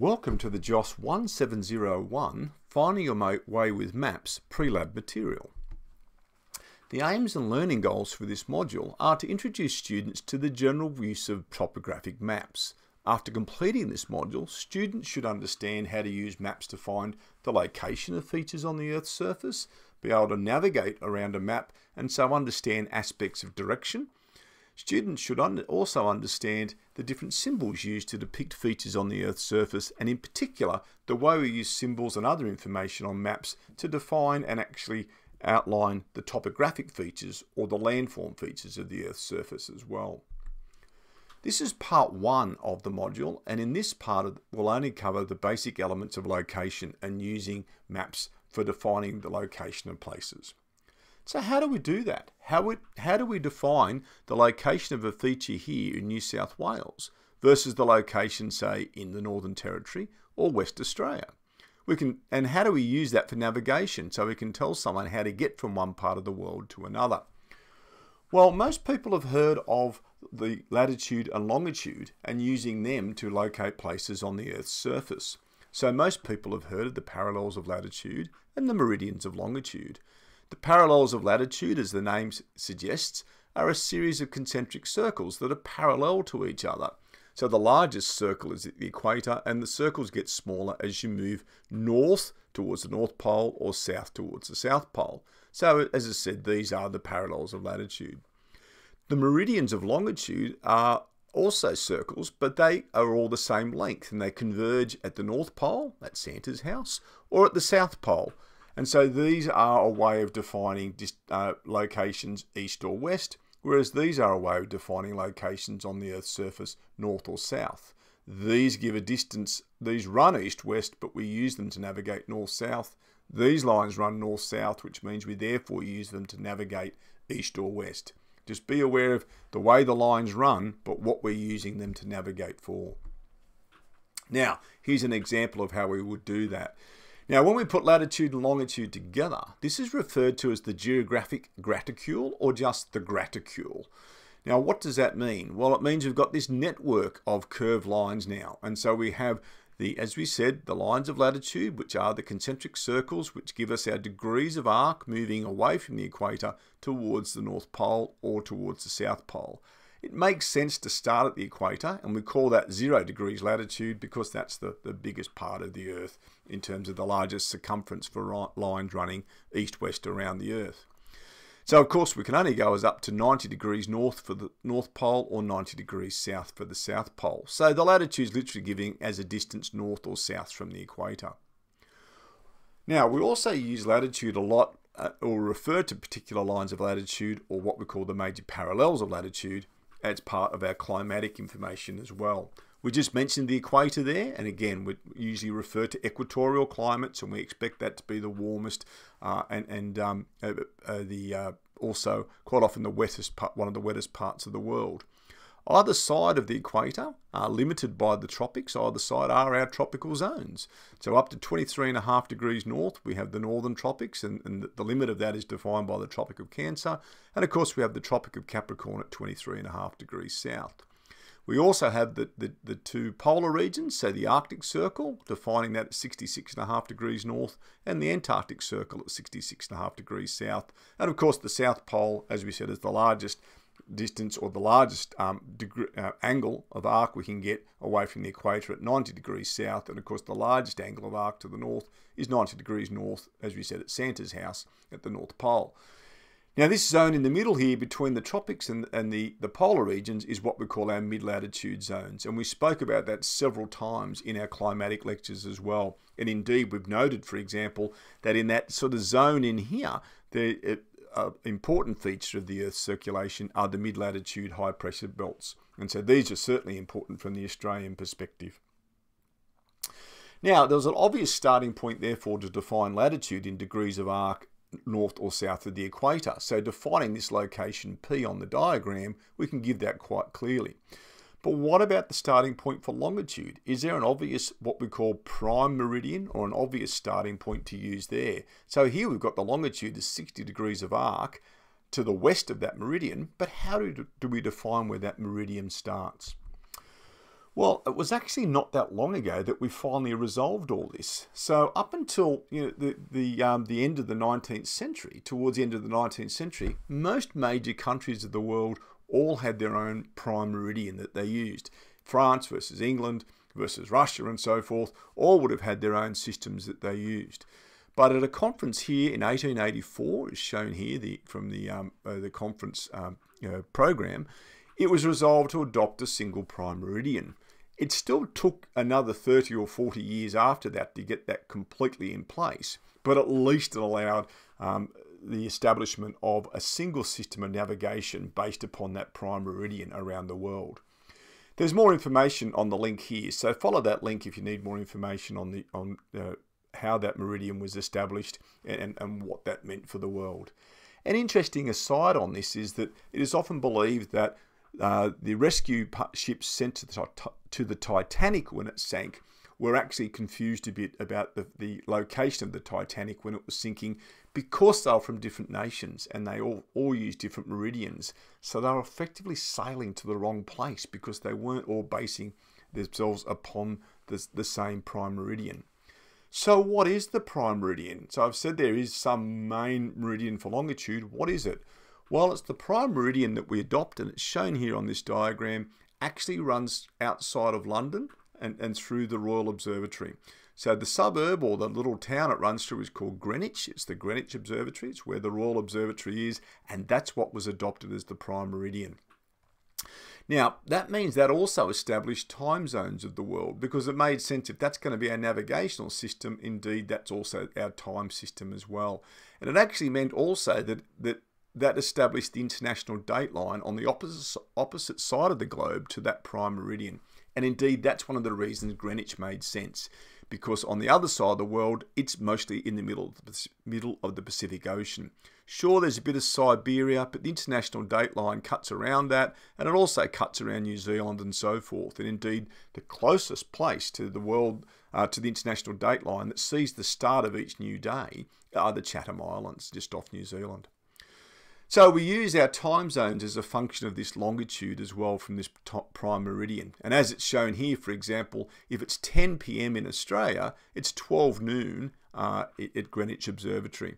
Welcome to the GEOS 1701 Finding Your Way with Maps pre-lab material. The aims and learning goals for this module are to introduce students to the general use of topographic maps. After completing this module, students should understand how to use maps to find the location of features on the Earth's surface, be able to navigate around a map and so understand aspects of direction, Students should also understand the different symbols used to depict features on the Earth's surface and in particular the way we use symbols and other information on maps to define and actually outline the topographic features or the landform features of the Earth's surface as well. This is part one of the module and in this part we'll only cover the basic elements of location and using maps for defining the location of places. So how do we do that? How, how do we define the location of a feature here in New South Wales versus the location, say, in the Northern Territory or West Australia? We can, and how do we use that for navigation so we can tell someone how to get from one part of the world to another? Well, most people have heard of the latitude and longitude and using them to locate places on the Earth's surface. So most people have heard of the parallels of latitude and the meridians of longitude. The parallels of latitude, as the name suggests, are a series of concentric circles that are parallel to each other. So the largest circle is at the equator, and the circles get smaller as you move north towards the North Pole or south towards the South Pole. So, as I said, these are the parallels of latitude. The meridians of longitude are also circles, but they are all the same length and they converge at the North Pole, at Santa's house, or at the South Pole, and so these are a way of defining uh, locations east or west, whereas these are a way of defining locations on the Earth's surface north or south. These give a distance, these run east-west, but we use them to navigate north-south. These lines run north-south, which means we therefore use them to navigate east or west. Just be aware of the way the lines run, but what we're using them to navigate for. Now, here's an example of how we would do that. Now, when we put latitude and longitude together, this is referred to as the geographic graticule or just the graticule. Now, what does that mean? Well, it means we've got this network of curved lines now. And so we have the, as we said, the lines of latitude, which are the concentric circles, which give us our degrees of arc moving away from the equator towards the North Pole or towards the South Pole. It makes sense to start at the equator, and we call that zero degrees latitude because that's the, the biggest part of the Earth in terms of the largest circumference for lines running east-west around the Earth. So of course we can only go as up to 90 degrees north for the North Pole or 90 degrees south for the South Pole. So the latitude is literally giving as a distance north or south from the equator. Now we also use latitude a lot uh, or refer to particular lines of latitude or what we call the major parallels of latitude as part of our climatic information as well. We just mentioned the equator there, and again, we usually refer to equatorial climates, and we expect that to be the warmest uh, and, and um, uh, uh, the uh, also quite often the wettest part, one of the wettest parts of the world. Either side of the equator are limited by the tropics. Either side are our tropical zones. So up to 23.5 degrees north, we have the northern tropics, and, and, the limit of that is defined by the Tropic of Cancer. And of course, we have the Tropic of Capricorn at 23.5 degrees south. We also have the, the, the, two polar regions, so the Arctic Circle, defining that at 66.5 degrees north, and the Antarctic Circle at 66.5 degrees south. And of course, the South Pole, as we said, is the largest distance or the largest um, degree, uh, angle of arc we can get away from the equator at 90 degrees south. And of course, the largest angle of arc to the north is 90 degrees north, as we said, at Santa's house at the North Pole. Now, this zone in the middle here between the tropics and, and the, the polar regions is what we call our mid-latitude zones. And we spoke about that several times in our climatic lectures as well. And indeed, we've noted, for example, that in that sort of zone in here, the, important feature of the Earth's circulation are the mid-latitude high pressure belts. And so these are certainly important from the Australian perspective. Now, there's an obvious starting point, therefore, to define latitude in degrees of arc north or south of the equator. So defining this location P on the diagram, we can give that quite clearly. But what about the starting point for longitude? Is there an obvious, what we call prime meridian, or an obvious starting point to use there? So here we've got the longitude, the 60 degrees of arc, to the west of that meridian, but how do, do we define where that meridian starts? Well, it was actually not that long ago that we finally resolved all this. So up until you know the the um, the end of the 19th century, towards the end of the 19th century, most major countries of the world all had their own prime meridian that they used. France versus England versus Russia and so forth, all would have had their own systems that they used. But at a conference here in 1884, as shown here the, from the, um, uh, the conference um, you know, program, it was resolved to adopt a single prime meridian. It still took another 30 or 40 years after that to get that completely in place, but at least it allowed um, the establishment of a single system of navigation based upon that prime meridian around the world. There's more information on the link here, so follow that link if you need more information on the on uh, how that meridian was established and, and what that meant for the world. An interesting aside on this is that it is often believed that uh, the rescue ships sent to the, to the Titanic when it sank were actually confused a bit about the, the location of the Titanic when it was sinking because they were from different nations and they all, all used different meridians. So they were effectively sailing to the wrong place because they weren't all basing themselves upon the, the same prime meridian. So what is the prime meridian? So I've said there is some main meridian for longitude. What is it? Well, it's the prime meridian that we adopt, and it's shown here on this diagram, actually runs outside of London and, and through the Royal Observatory. So the suburb or the little town it runs through is called Greenwich. It's the Greenwich Observatory. It's where the Royal Observatory is, and that's what was adopted as the prime meridian. Now, that means that also established time zones of the world because it made sense if that's going to be our navigational system, indeed, that's also our time system as well. And it actually meant also that, that that established the international date line on the opposite, opposite side of the globe to that prime meridian. And indeed, that's one of the reasons Greenwich made sense because on the other side of the world, it's mostly in the middle of the, middle of the Pacific Ocean. Sure, there's a bit of Siberia, but the international date line cuts around that, and it also cuts around New Zealand and so forth. And indeed, the closest place to the world, uh, to the international date line that sees the start of each new day are the Chatham Islands, just off New Zealand. So we use our time zones as a function of this longitude as well from this prime meridian. And as it's shown here, for example, if it's 10 p.m. in Australia, it's 12 noon uh, at Greenwich Observatory.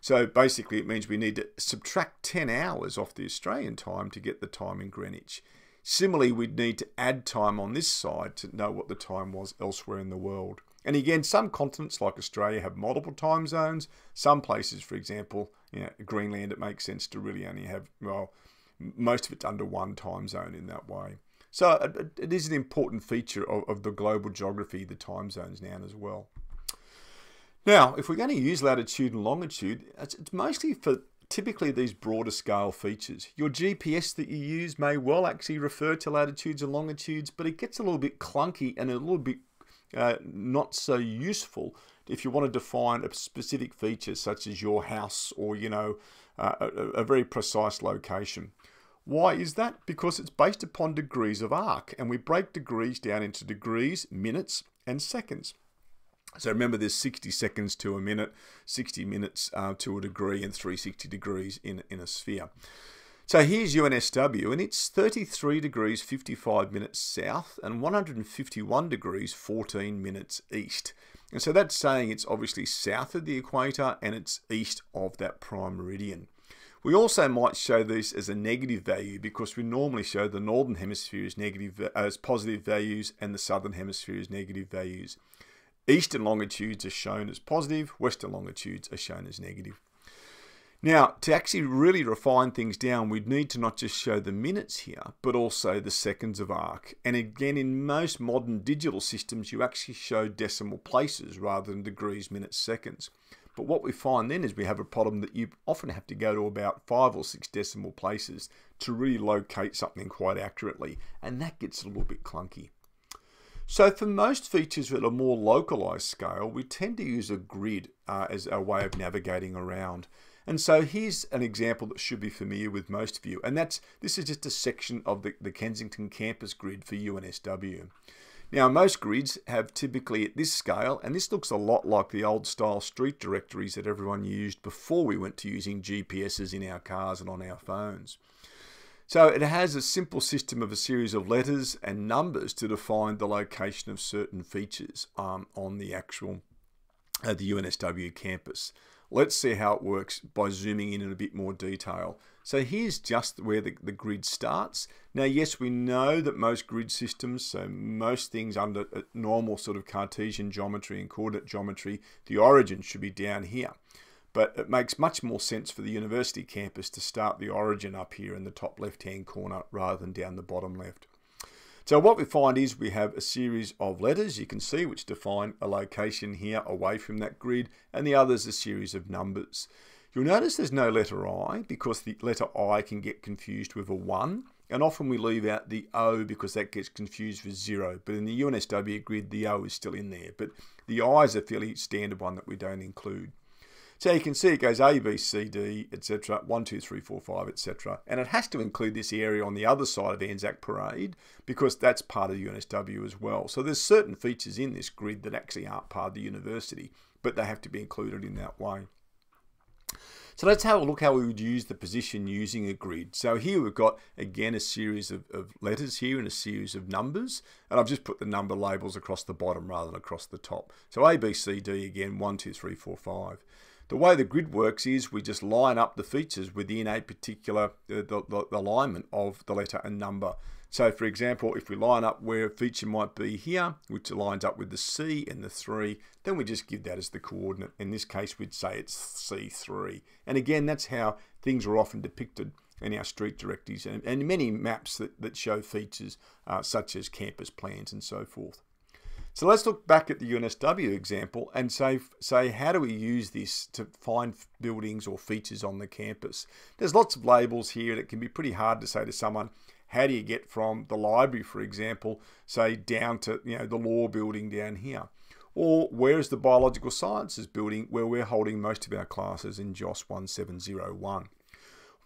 So basically it means we need to subtract 10 hours off the Australian time to get the time in Greenwich. Similarly, we'd need to add time on this side to know what the time was elsewhere in the world. And again, some continents like Australia have multiple time zones. Some places, for example, you know, Greenland, it makes sense to really only have, well, most of it's under one time zone in that way. So it, it is an important feature of, of the global geography, the time zones now as well. Now, if we're going to use latitude and longitude, it's, it's mostly for typically these broader scale features. Your GPS that you use may well actually refer to latitudes and longitudes, but it gets a little bit clunky and a little bit uh, not so useful if you want to define a specific feature such as your house or you know uh, a, a, very precise location. Why is that? Because it's based upon degrees of arc and we break degrees down into degrees, minutes and seconds. So remember there's 60 seconds to a minute, 60 minutes uh, to a degree and 360 degrees in, in a sphere. So here's UNSW, and it's 33 degrees 55 minutes south and 151 degrees 14 minutes east. And so that's saying it's obviously south of the equator and it's east of that prime meridian. We also might show this as a negative value because we normally show the northern hemisphere as negative as positive values and the southern hemisphere as negative values. Eastern longitudes are shown as positive, western longitudes are shown as negative. Now, to actually really refine things down, we'd need to not just show the minutes here, but also the seconds of arc. And again, in most modern digital systems, you actually show decimal places rather than degrees, minutes, seconds. But what we find then is we have a problem that you often have to go to about five or six decimal places to really locate something quite accurately, and that gets a little bit clunky. So for most features at a more localized scale, we tend to use a grid uh, as our way of navigating around. And so here's an example that should be familiar with most of you, and that's this is just a section of the, the Kensington campus grid for UNSW. Now, most grids have typically at this scale, and this looks a lot like the old style street directories that everyone used before we went to using GPSs in our cars and on our phones. So it has a simple system of a series of letters and numbers to define the location of certain features um, on the actual uh, the UNSW campus. Let's see how it works by zooming in in a bit more detail. So here's just where the, the grid starts. Now, yes, we know that most grid systems, so most things under uh, normal sort of Cartesian geometry and coordinate geometry, the origin should be down here. But it makes much more sense for the university campus to start the origin up here in the top left-hand corner rather than down the bottom left. So what we find is we have a series of letters, you can see, which define a location here away from that grid, and the others a series of numbers. You'll notice there's no letter I because the letter I can get confused with a 1, and often we leave out the O because that gets confused with 0. But in the UNSW grid, the O is still in there. But the I is a fairly standard one that we don't include. So you can see it goes A, B, C, D, etc. 1, 2, 3, 4, 5, etc. And it has to include this area on the other side of Anzac Parade because that's part of the UNSW as well. So there's certain features in this grid that actually aren't part of the university, but they have to be included in that way. So let's have a look how we would use the position using a grid. So here we've got, again, a series of, of, letters here and a series of numbers. And I've just put the number labels across the bottom rather than across the top. So A, B, C, D, again, 1, 2, 3, 4, 5. The way the grid works is we just line up the features within a particular uh, the, the, the alignment of the letter and number. So for example, if we line up where a feature might be here, which lines up with the C and the 3, then we just give that as the coordinate. In this case, we'd say it's C3. And again, that's how things are often depicted in our street directories and, and many maps that, that show features uh, such as campus plans and so forth. So let's look back at the UNSW example and say, say how do we use this to find buildings or features on the campus? There's lots of labels here that can be pretty hard to say to someone, how do you get from the library, for example, say down to you know the law building down here? Or where is the biological sciences building where we're holding most of our classes in GEOS 1701?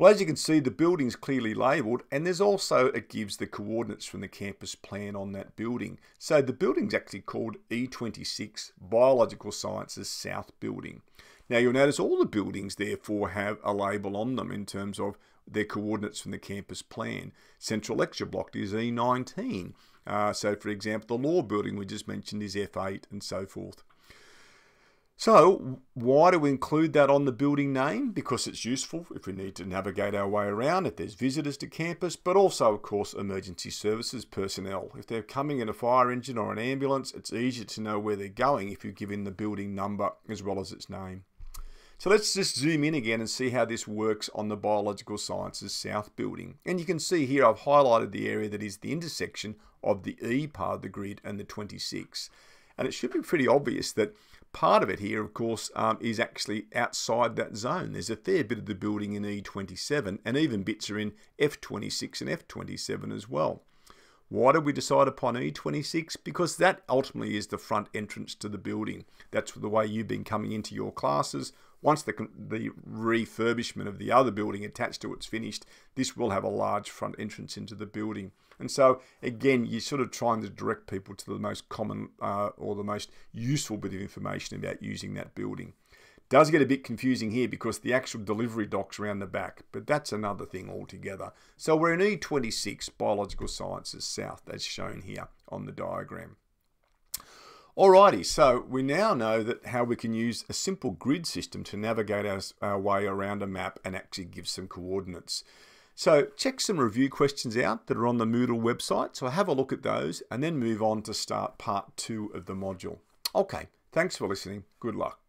Well, as you can see, the building's clearly labelled, and there's also, it gives the coordinates from the campus plan on that building. So the building's actually called E26 Biological Sciences South Building. Now you'll notice all the buildings therefore have a label on them in terms of their coordinates from the campus plan. Central Lecture Block is E19. Uh, so for example, the law building we just mentioned is F8 and so forth. So why do we include that on the building name? Because it's useful if we need to navigate our way around, if there's visitors to campus, but also, of course, emergency services personnel. If they're coming in a fire engine or an ambulance, it's easier to know where they're going if you give in the building number as well as its name. So let's just zoom in again and see how this works on the Biological Sciences South building. And you can see here I've highlighted the area that is the intersection of the E part of the grid and the 26. And it should be pretty obvious that Part of it here, of course, um, is actually outside that zone. There's a fair bit of the building in E27, and even bits are in F26 and F27 as well. Why did we decide upon E26? Because that ultimately is the front entrance to the building. That's the way you've been coming into your classes. Once the, the refurbishment of the other building attached to it's finished, this will have a large front entrance into the building. And so, again, you're sort of trying to direct people to the most common uh, or the most useful bit of information about using that building. Does get a bit confusing here because the actual delivery dock's around the back, but that's another thing altogether. So we're in E26 Biological Sciences South, as shown here on the diagram. Alrighty, so we now know that how we can use a simple grid system to navigate our, our way around a map and actually give some coordinates. So check some review questions out that are on the Moodle website. So have a look at those and then move on to start part two of the module. Okay, thanks for listening. Good luck.